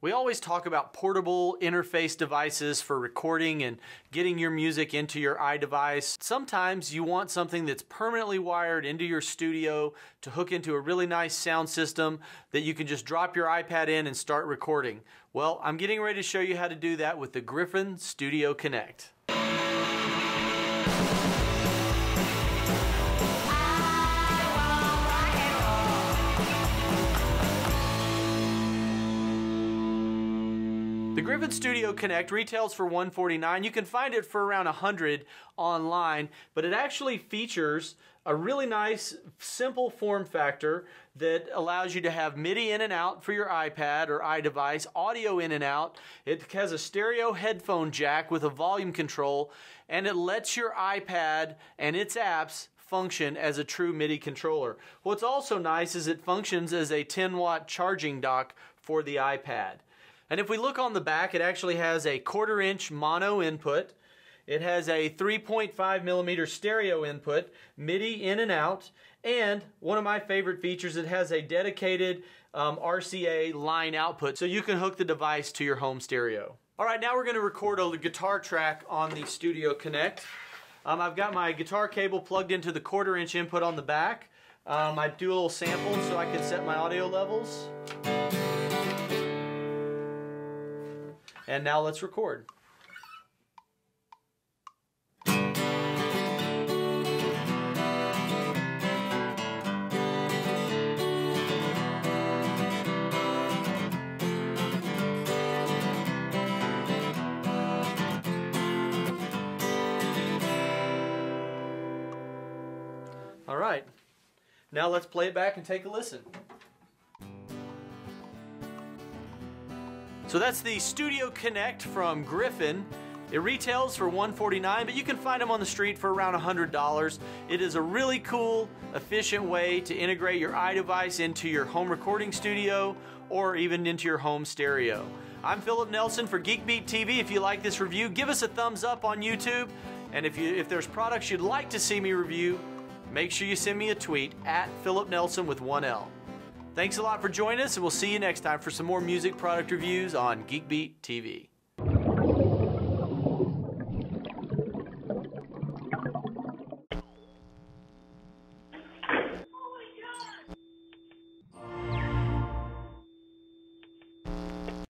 We always talk about portable interface devices for recording and getting your music into your iDevice. Sometimes you want something that's permanently wired into your studio to hook into a really nice sound system that you can just drop your iPad in and start recording. Well, I'm getting ready to show you how to do that with the Griffin Studio Connect. The Griffin Studio Connect retails for 149. You can find it for around 100 online, but it actually features a really nice, simple form factor that allows you to have MIDI in and out for your iPad or iDevice, audio in and out. It has a stereo headphone jack with a volume control, and it lets your iPad and its apps function as a true MIDI controller. What's also nice is it functions as a 10 watt charging dock for the iPad. And if we look on the back, it actually has a quarter inch mono input. It has a 3.5 millimeter stereo input, MIDI in and out, and one of my favorite features, it has a dedicated um, RCA line output, so you can hook the device to your home stereo. All right, now we're going to record a guitar track on the Studio Connect. Um, I've got my guitar cable plugged into the quarter inch input on the back. Um, I do a little sample so I can set my audio levels. And now let's record. All right, now let's play it back and take a listen. So that's the Studio Connect from Griffin. It retails for 149, but you can find them on the street for around $100. It is a really cool, efficient way to integrate your iDevice into your home recording studio or even into your home stereo. I'm Philip Nelson for GeekBeat TV. If you like this review, give us a thumbs up on YouTube. And if, you, if there's products you'd like to see me review, make sure you send me a tweet at Philip Nelson with one L. Thanks a lot for joining us, and we'll see you next time for some more music product reviews on GeekBeat TV.